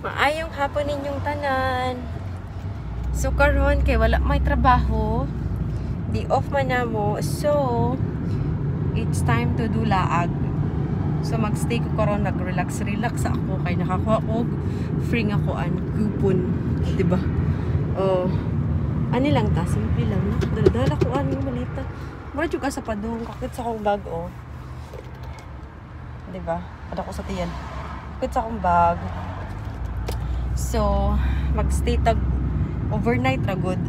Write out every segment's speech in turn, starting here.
Maayong hapon ninyong tanan. So karon kay wala may trabaho, di off man na mo. So it's time to do laag. So magstay ko karon nag-relax relax ako kay nakakuha ko free nga ko an coupon, di ba? Oh. Ani lang ta, simple lang. Dala-dala ko an yung malita. Mura jud ka sa padong kakit sa akong bag oh. Di? Ada ko sa tiyan. Kakit sa akong bag. So, magstay tag overnight ra good.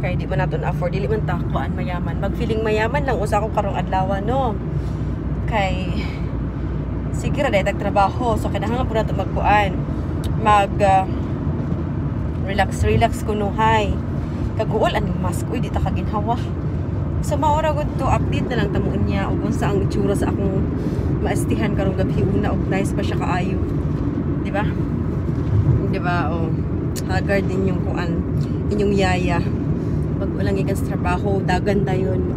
Kaya di man nato na afford, dili man ta kuan mayaman. Mag feeling mayaman lang usa ko karong adlaw no. Kay sige ra dahil trabaho so kinahanglan po nato magkuan. Mag uh, relax relax kunuhay. Kaguol aning mask uy di ta kaginhawa. So maora gud to update na lang tamuon niya ug unsa ang itsura sa akong maastihan karong gabi una og nice pa siya kaayo. Di ba? Di ba? Oh. Haggard din yung kuan, inyong yaya. Pag walang ikan sa trabaho, dagan dayon.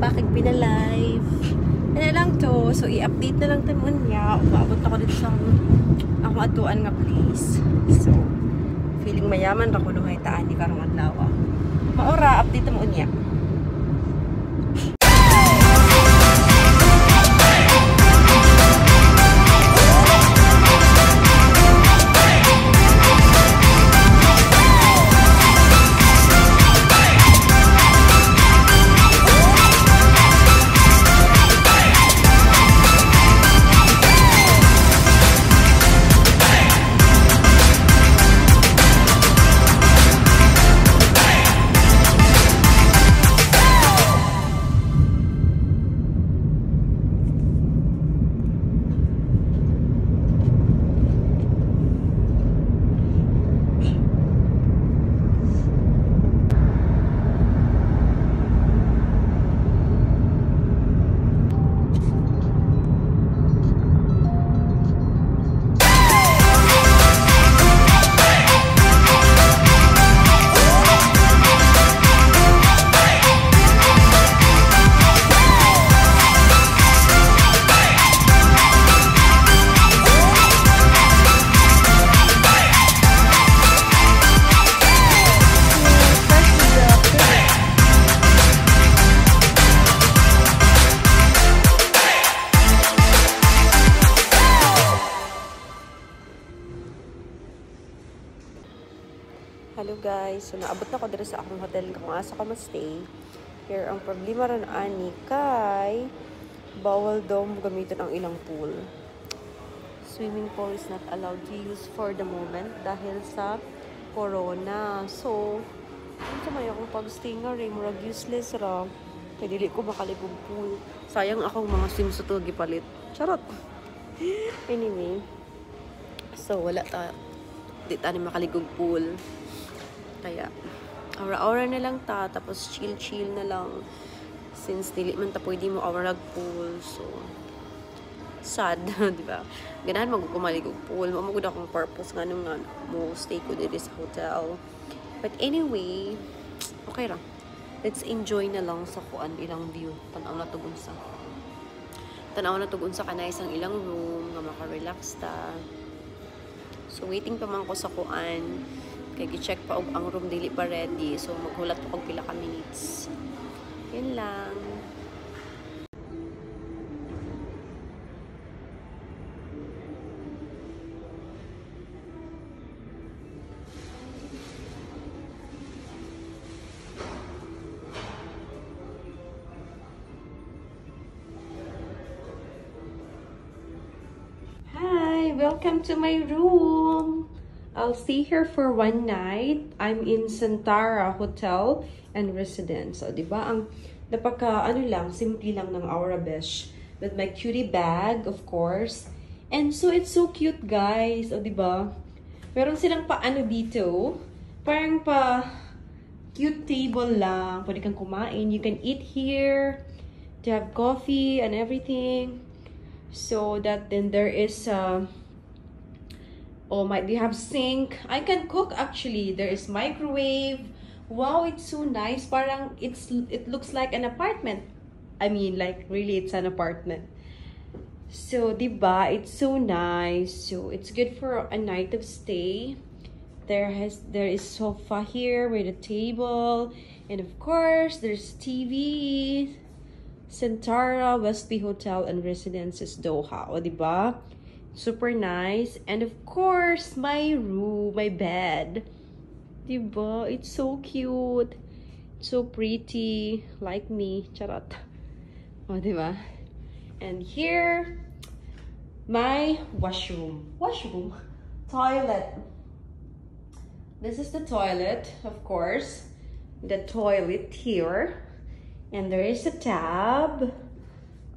Bakit pinalive? Ano lang to. So, i-update na lang tanon niya. Umaabot ako dito sa ako atuan nga place. So, feeling mayaman ra ko luhay taan ni karong adlaw. Maora, update mo niya. So naabot na ko dito sa akong hotel kung asa ka stay. Here ang problema ron ani kay bawal daw gamitin ang ilang pool. Swimming pool is not allowed to use for the moment dahil sa corona. So, ano sa may akong pag-stay nga rin, murag useless ra. Kaya dili ko makaligog pool. Sayang akong mga swimsuit ko gipalit. Charot. Anyway, so wala ta di ta ni makaligog pool. Kaya, aura-aura na lang ta, tapos chill-chill na lang. Since dili man ta pwede mo aurag pool, so, sad, di ba? Ganahan magkumalig og pool. Mamagod akong purpose nga nung mo stay ko dito sa hotel. But anyway, okay ra. Let's enjoy na lang sa kuan ilang view. Tanaw na tugon sa. Tanaw na tugon sa kanay isang ilang room nga maka-relax ta. So waiting pa man ko sa kuan kay gi-check pa og ang room dili pa ready. So maghulat ko pila ka minutes. Yun lang. Hi, welcome to my room. I'll stay here for one night. I'm in Santara Hotel and Residence. So, di ba? Ang napaka, ano lang, simple lang ng Aura Besh. With my cutie bag, of course. And so, it's so cute, guys. O, di ba? Meron silang pa, ano dito, parang pa, cute table lang. Pwede kang kumain. You can eat here. To have coffee and everything. So, that then there is, uh, Oh my, they have sink. I can cook actually. There is microwave. Wow, it's so nice. Parang it's it looks like an apartment. I mean, like really it's an apartment. So, diba, it's so nice. So, it's good for a night of stay. There has there is sofa here with a table. And of course, there's TV. Centara, Westby Hotel and Residences Doha. O, diba? Super nice. And of course, my room, my bed. Diba? It's so cute. So pretty. Like me. Charot. O, diba? And here, my washroom. Washroom? Toilet. This is the toilet, of course. The toilet here. And there is a tab.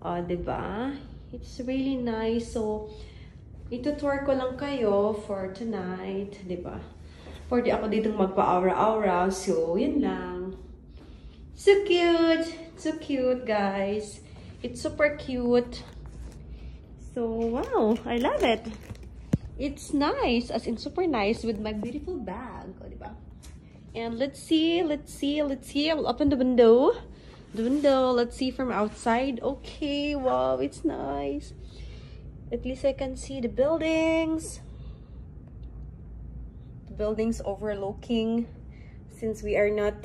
O, diba? It's really nice. So, itutour ko lang kayo for tonight. Diba? Pwede ako dito magpa-aura-aura. So, yun lang. So cute! So cute, guys. It's super cute. So, wow. I love it. It's nice. As in, super nice with my beautiful bag. O, diba? And let's see, let's see, let's see. I will open the window. The window. Let's see from outside. Okay, wow, it's nice. At least I can see the buildings. The buildings overlooking since we are not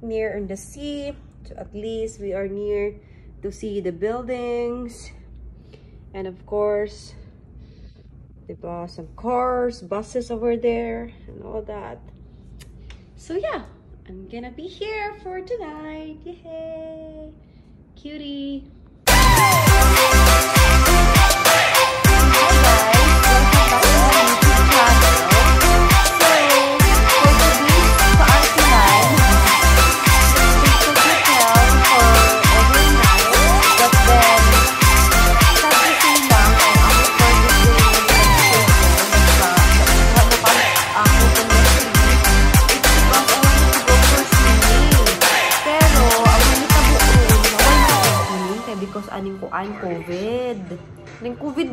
near in the sea. So at least we are near to see the buildings. And of course, diba, some cars, buses over there, and all that. So yeah, I'm gonna be here for tonight. Yay! Cutie!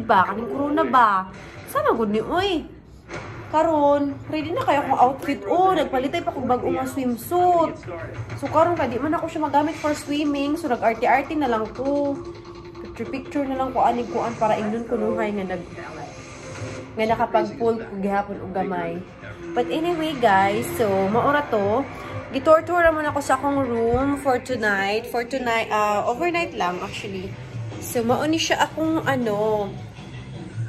Ba? Kaning corona ba? Sana gud ni oy. Karon, ready na kayo akong outfit. Oh, nagpalitay pa kong bagong nga swimsuit. So karon ka di man ako siya magamit for swimming. So nag-arte-arte na lang ko. Picture-picture na lang ko ani kuan para ingnon ko nuhay nga nag nga nakapag-pull ko gihapon og gamay. But anyway, guys, so maura to. Gitor-tour naman ako sa akong room for tonight. For tonight, uh, overnight lang actually. So, mauni siya akong ano,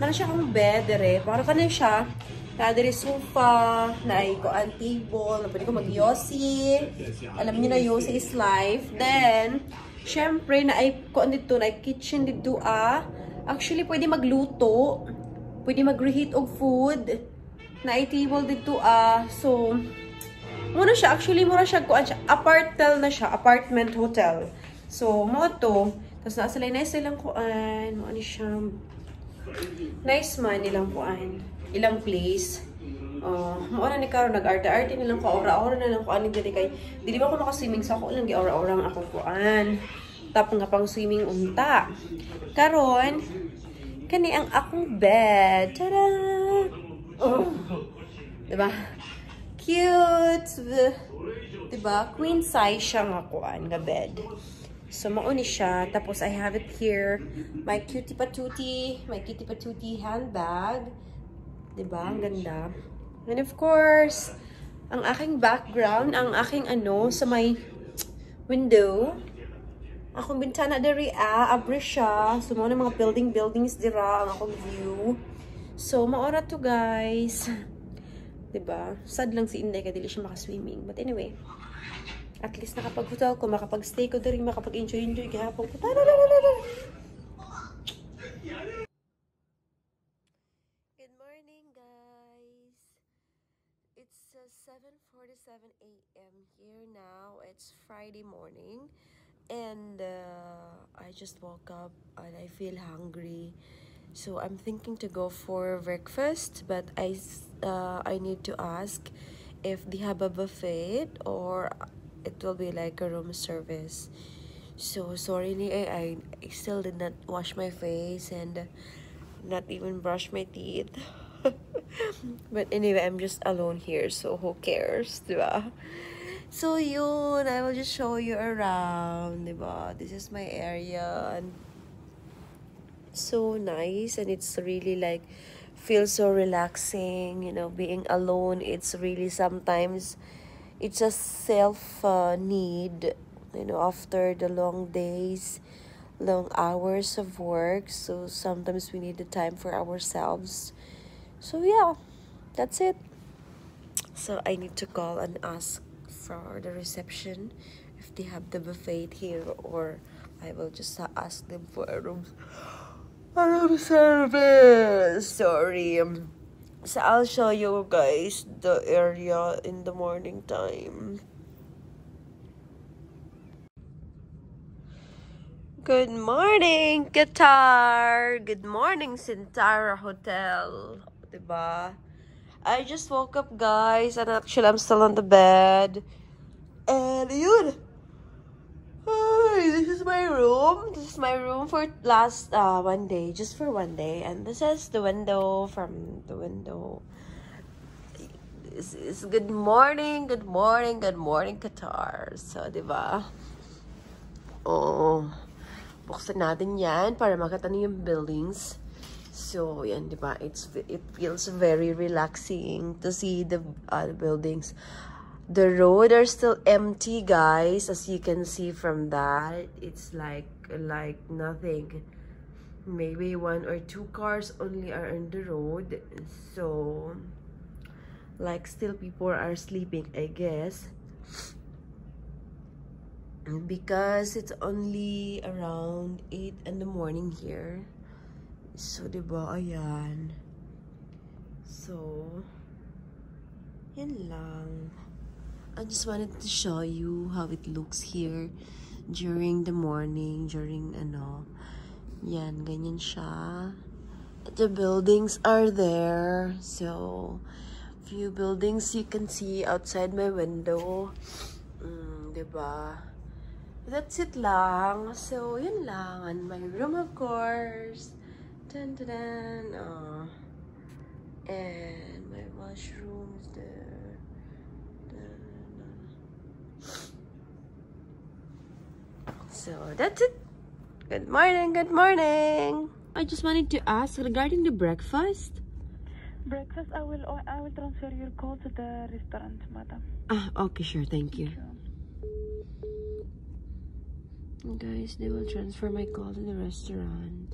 na siya akong bed, dere. Para ka na siya, na dere sofa, na ko ang table, na pwede ko mag-yossi. Alam niyo na yossi is life. Then, syempre, na ay ko dito, na kitchen dito ah. Actually, pwede magluto. Pwede mag-reheat og food. Na table dito ah. So, muna siya, actually, muna siya, kuan siya, apartel na siya, apartment hotel. So, mo to, tapos nasa nice nilang kuan. Ano siya? Nice man nilang kuan. Ilang place. Uh, mo na ni karon nag-arte-arte nilang ko aura-aura na lang kuan diri kay dili ba ko naka-swimming sa ako lang gi-aura-aura ang akong kuan. Tap nga pang swimming unta. Karon kani ang akong bed. Tada! Oh. Diba? Cute! Diba? Queen size siya nga kuan nga bed. So, mauni siya. Tapos, I have it here. My cutie patootie. My cutie patootie handbag. Diba? Ang ganda. And of course, ang aking background, ang aking ano, sa may window. Akong bintana diri ah, abri siya. So, mga mga building buildings dira ang akong view. So, maora to guys. Diba? Sad lang si Inday, kadili siya makaswimming. But anyway, at least nakapag-hotel ko, makapag-stay ko din, makapag-enjoy-enjoy gahapon ko. Good morning, guys. It's uh, 7.47 a.m. here now. It's Friday morning. And uh, I just woke up and I feel hungry. So I'm thinking to go for breakfast, but I, uh, I need to ask if they have a buffet or it will be like a room service so sorry eh, I, I still did not wash my face and not even brush my teeth but anyway I'm just alone here so who cares diba? so yun I will just show you around diba? this is my area and so nice and it's really like feels so relaxing you know being alone it's really sometimes it's a self uh, need you know after the long days long hours of work. So sometimes we need the time for ourselves. So yeah that's it. So i need to call and ask for the reception if they have the buffet here or i will just ask them for a room. A room service. Sorry um, so i'll show you guys the area in the morning time Good morning, Qatar! Good morning, Sintara Hotel. Diba? I just woke up, guys, and actually I'm still on the bed. And yun! Ay, this is my room. This is my room for last uh, one day, just for one day. And this is the window from the window. This is good morning, good morning, good morning, Qatar. So, diba? Oh. buksan natin yan para makita yung buildings. So, yan, di ba? It's, it feels very relaxing to see the, uh, the buildings. The road are still empty, guys. As you can see from that, it's like, like nothing. Maybe one or two cars only are on the road. So, like still people are sleeping, I guess because it's only around 8 in the morning here. So, diba, ayan. So, yan lang. I just wanted to show you how it looks here during the morning, during ano. Yan, ganyan siya. The buildings are there. So, few buildings you can see outside my window. Mm, diba? that's it lang. So, yun lang. And my room, of course. Dun, dun, dun. Oh. And my washrooms there. Dun, dun. So, that's it. Good morning, good morning. I just wanted to ask regarding the breakfast. Breakfast, I will I will transfer your call to the restaurant, madam. Ah, okay, sure. Thank you. Sure. Guys, they will transfer my call to the restaurant.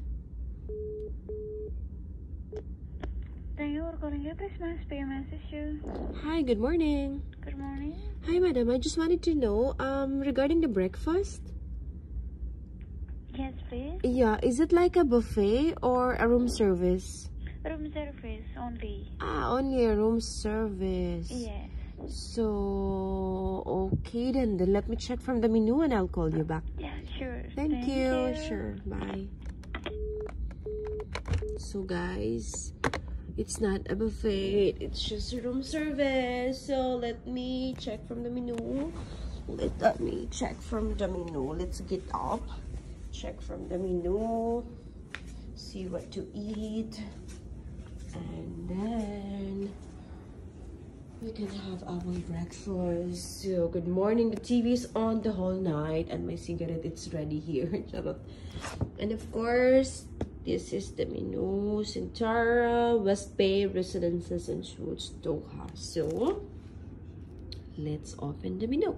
Thank you for calling Please Pay a message you. Hi, good morning. Good morning. Hi, madam. I just wanted to know um regarding the breakfast. Yes, please. Yeah, is it like a buffet or a room service? Room service only. Ah, only a room service. Yes. So, okay then. Then let me check from the menu and I'll call you back. Yeah, sure. Thank, you. Sure. Bye. So, guys, it's not a buffet. It's just a room service. So, let me check from the menu. Let, let me check from the menu. Let's get up. Check from the menu. See what to eat. And then we can have our breakfast. So, good morning. The TV is on the whole night and my cigarette it's ready here. and of course, this is the menu. Centara, West Bay, Residences and Suites, Doha. So, let's open the menu.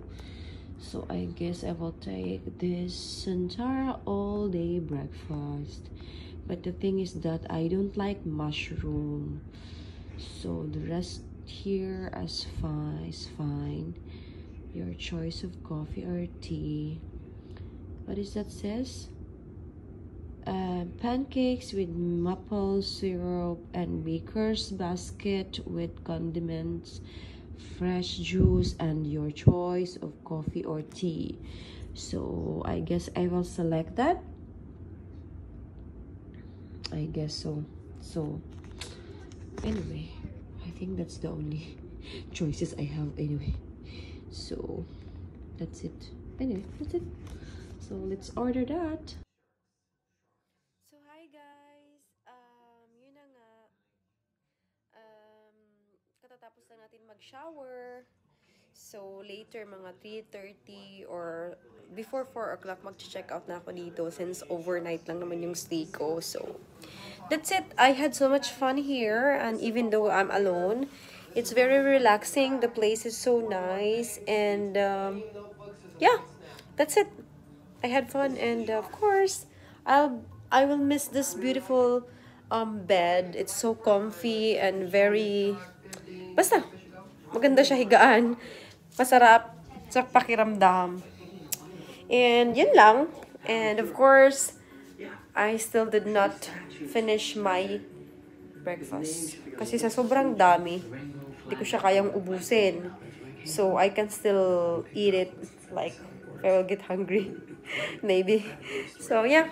So, I guess I will take this Centara all day breakfast. But the thing is that I don't like mushroom. So, the rest here as fine is fine your choice of coffee or tea what is that says uh, pancakes with maple syrup and baker's basket with condiments fresh juice and your choice of coffee or tea so i guess i will select that i guess so so anyway I think that's the only choices I have anyway. So, that's it. Anyway, that's it. So, let's order that. So, hi guys. Um, yun na nga. Katatapos lang natin mag-shower. So, later, mga 3.30 or before 4 o'clock, mag-check out na ako dito since overnight lang naman yung stay ko. So, that's it. I had so much fun here and even though I'm alone, it's very relaxing. The place is so nice and um, yeah, that's it. I had fun and of course, I'll I will miss this beautiful um bed. It's so comfy and very basta maganda siya higaan. Masarap sa pakiramdam. And yun lang. And of course, I still did not finish my breakfast. Kasi sa sobrang dami, hindi ko siya kayang ubusin. So, I can still eat it like I will get hungry. Maybe. So, yeah.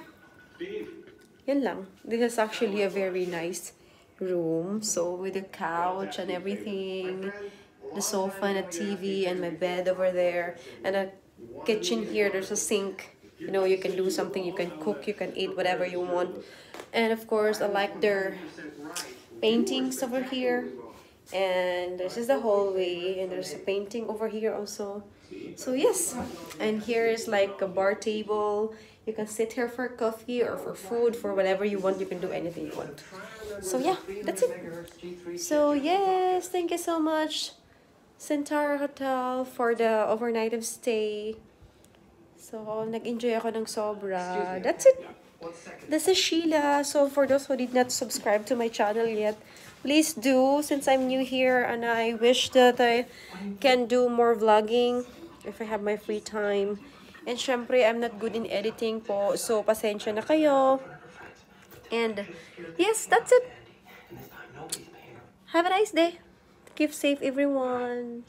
Yun lang. This is actually a very nice room. So, with the couch and everything, the sofa and a TV and my bed over there, and a kitchen here. There's a sink. You know, you can do something, you can cook, you can eat whatever you want. And of course, I like their paintings over here. And this is the hallway, and there's a painting over here also. So yes, and here is like a bar table. You can sit here for coffee or for food, for whatever you want. You can do anything you want. So yeah, that's it. So yes, thank you so much, Centaur Hotel, for the overnight of stay. So, nag-enjoy ako ng sobra. That's it. This is Sheila. So, for those who did not subscribe to my channel yet, please do since I'm new here and I wish that I can do more vlogging if I have my free time. And syempre, I'm not good in editing po. So, pasensya na kayo. And, yes, that's it. Have a nice day. Keep safe, everyone.